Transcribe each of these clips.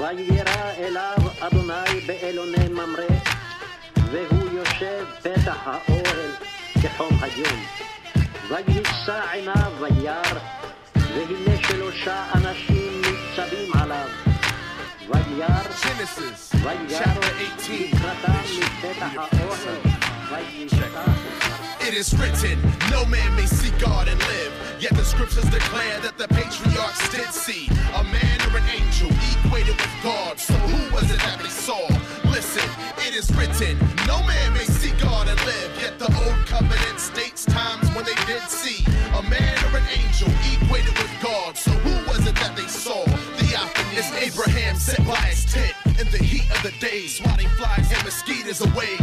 וירא אליו אדוני באלוני ממרא, והוא יושב פתח האוהל כחום היום. ויישא עיניו וירא, והנה שלושה אנשים ניצבים עליו. וירא, Genesis וירא chapter 18. לקראתם מפתח האוהל, וישא It is written, no man may see God and live. Yet the scriptures declare that the patriarchs did see It's Abraham set by his tent in the heat of the day, swatting flies and mosquitoes away.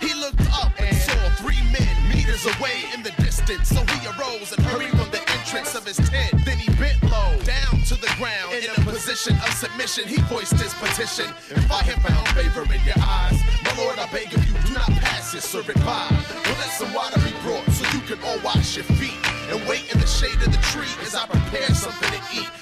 He looked up and saw three men meters away in the distance. So he arose and hurried from the entrance of his tent. Then he bent low down to the ground. In a position of submission, he voiced his petition. If I have found favor in your eyes, my Lord, I beg of you, do not pass your servant by. But let some water be brought so you can all wash your feet and wait in the shade of the tree as I prepare something to eat.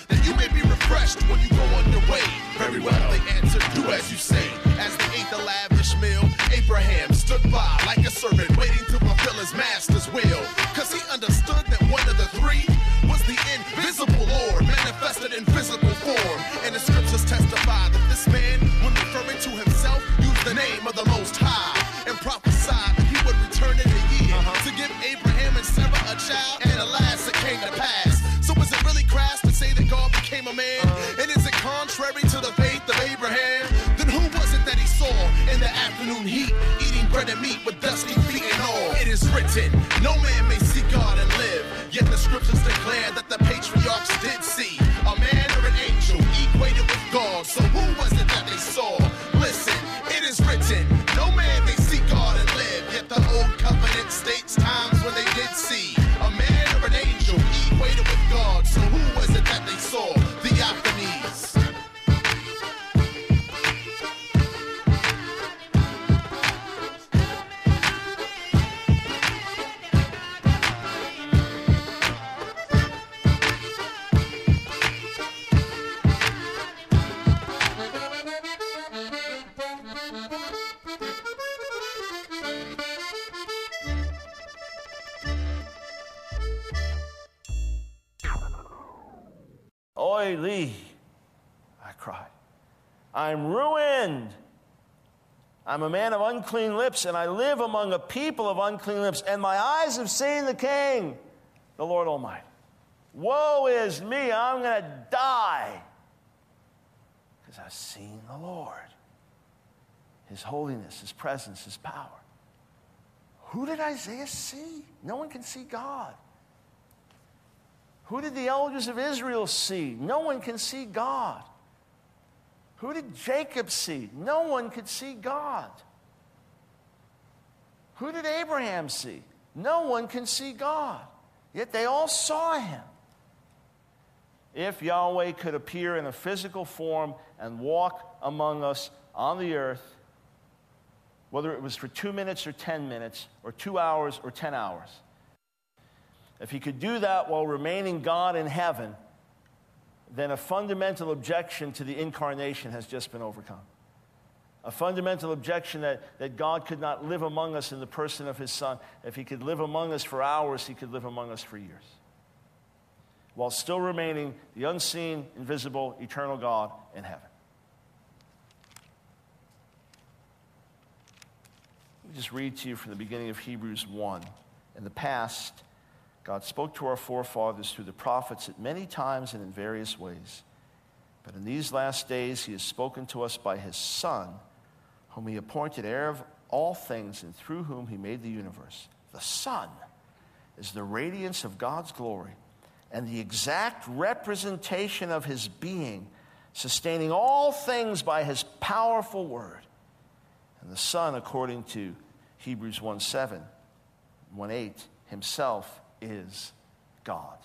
By like a servant waiting to fulfill his master's will. Cause he understood that one of the three was the invisible Lord, manifested in physical form. And the scriptures testify that this man, when referring to himself, used the name of the Most High and prophesied that he would return in a year uh-huh. to give Abraham and Sarah a child, and alas, it came to pass. So is it really crass to say that God became a man? Uh-huh. And is it contrary to the faith of Abraham? Then who was it that he saw in the afternoon heat, and meat with dusty feet and all? It is written, no man may see God and live. Yet the scriptures declare that the patriarchs did see a man or an angel equated with God. So who was it that they saw? Listen, it is written, no man may see God and live. Yet the old covenant states times Lee, I cried. I'm ruined. I'm a man of unclean lips, and I live among a people of unclean lips, and my eyes have seen the King, the Lord Almighty. Woe is me, I'm going to die because I've seen the Lord, His holiness, His presence, His power. Who did Isaiah see? No one can see God. Who did the elders of Israel see? No one can see God. Who did Jacob see? No one could see God. Who did Abraham see? No one can see God. Yet they all saw him. If Yahweh could appear in a physical form and walk among us on the earth, whether it was for two minutes or 10 minutes, or two hours or 10 hours, if he could do that while remaining God in heaven, then a fundamental objection to the incarnation has just been overcome. A fundamental objection that, that God could not live among us in the person of his Son. If he could live among us for hours, he could live among us for years. While still remaining the unseen, invisible, eternal God in heaven. Let me just read to you from the beginning of Hebrews 1. In the past, God spoke to our forefathers through the prophets at many times and in various ways. But in these last days, He has spoken to us by His Son, whom He appointed heir of all things and through whom He made the universe. The Son is the radiance of God's glory and the exact representation of His being, sustaining all things by His powerful word. And the Son, according to Hebrews 1 7, 1 8, Himself is God.